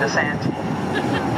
the sand.